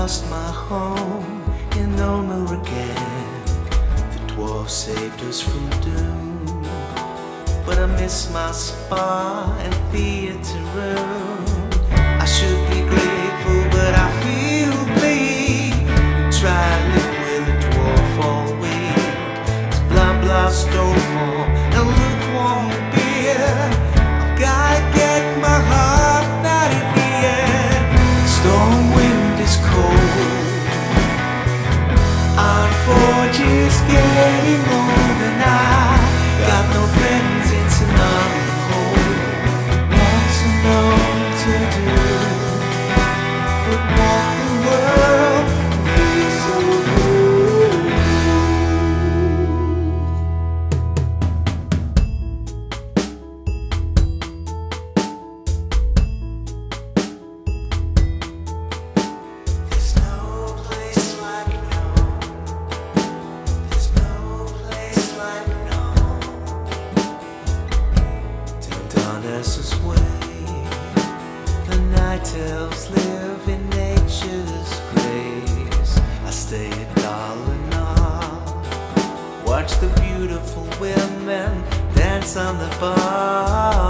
lost my home in Gnomeregan. The dwarf saved us from doom. But I miss my spa and theater room. passes away. The night elves live in nature's grace. I stay at Dolanaar, watch the beautiful women dance on the bar.